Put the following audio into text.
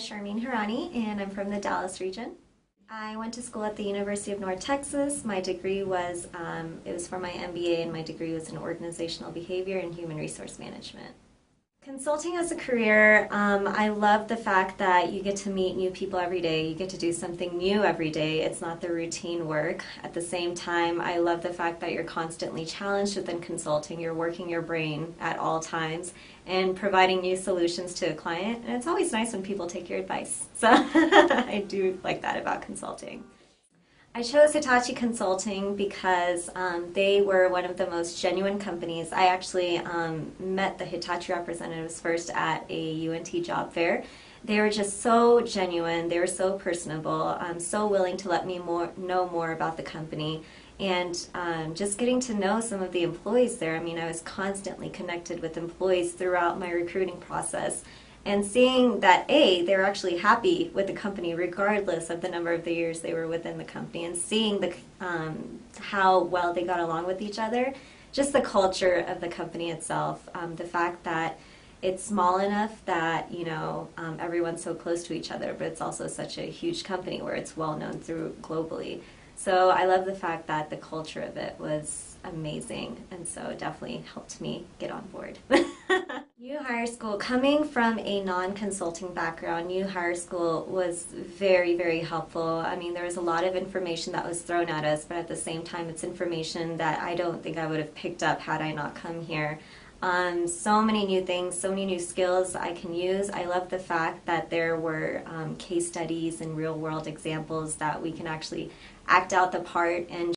Tiffany, and I'm from the Dallas region. I went to school at the University of North Texas. My degree was um, it was for my MBA, and my degree was in organizational behavior and human resource management. Consulting as a career, um, I love the fact that you get to meet new people every day. You get to do something new every day. It's not the routine work. At the same time, I love the fact that you're constantly challenged within consulting. You're working your brain at all times and providing new solutions to a client. And it's always nice when people take your advice. So I do like that about consulting. I chose Hitachi Consulting because um, they were one of the most genuine companies. I actually um, met the Hitachi representatives first at a UNT job fair. They were just so genuine. They were so personable. Um, so willing to let me more know more about the company, and um, just getting to know some of the employees there. I mean, I was constantly connected with employees throughout my recruiting process and seeing that a they're actually happy with the company regardless of the number of the years they were within the company. And seeing the um, how well they got along with each other just the culture of the company itself um, the fact that it's small enough that you know um, everyone's so close to each other but it's also such a huge company where it's well known through globally. So i love the fact that the culture of it was amazing and so it definitely helped me get on board New Hire School, coming from a non consulting background, New Hire School was very, very helpful. I mean, there was a lot of information that was thrown at us, but at the same time, it's information that I don't think I would have picked up had I not come here. Um, so many new things, so many new skills I can use. I love the fact that there were um, case studies and real world examples that we can actually act out the part and